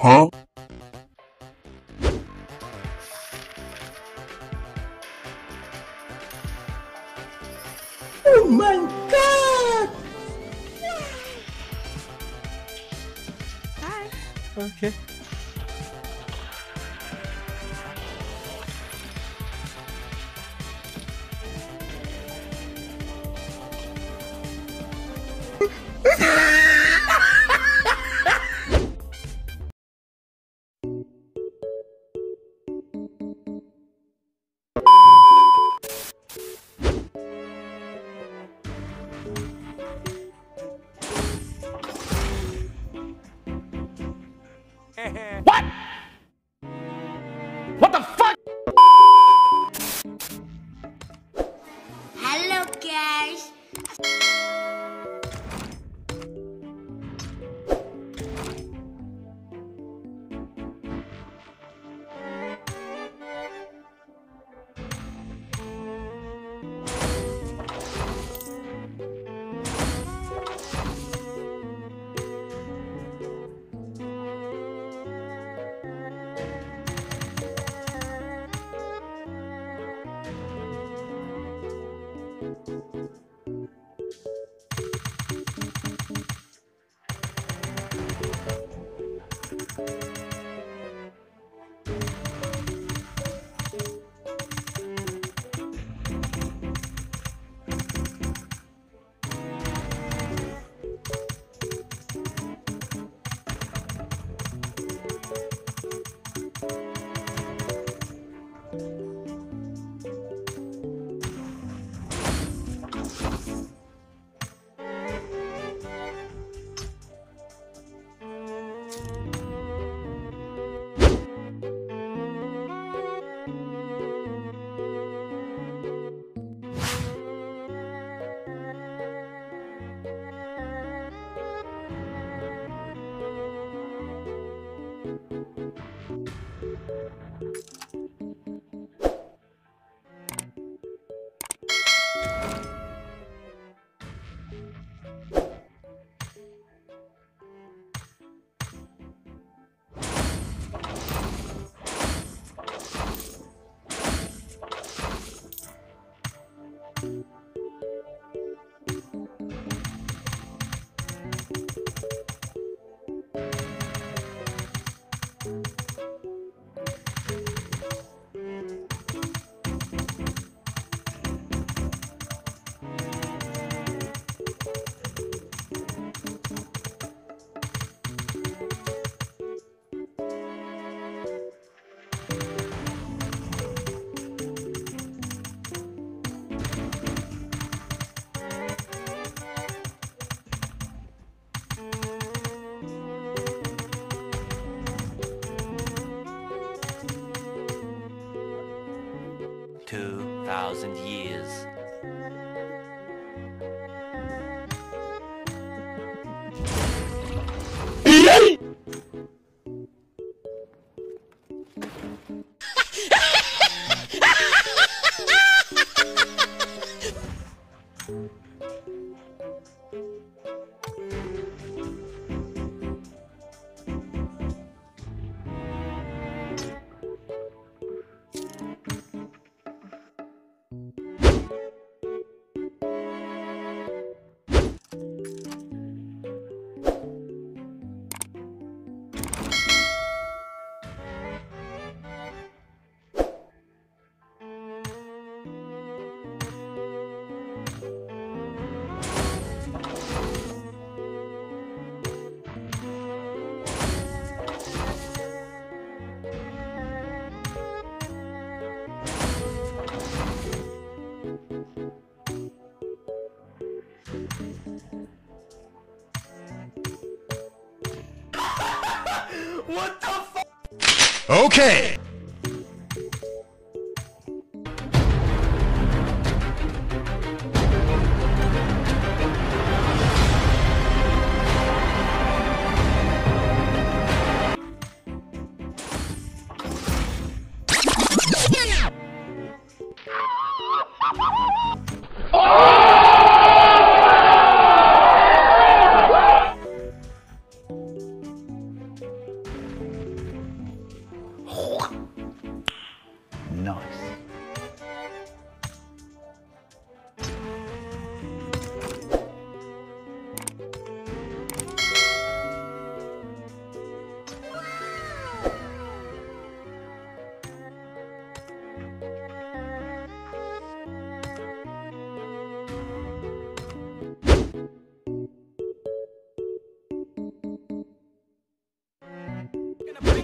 Huh? Oh my god! Hi. Okay. Hello, 2,000 years. Two thousand years. Okay.